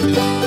Música